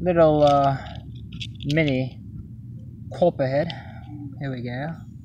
little uh, mini copperhead. Here we go.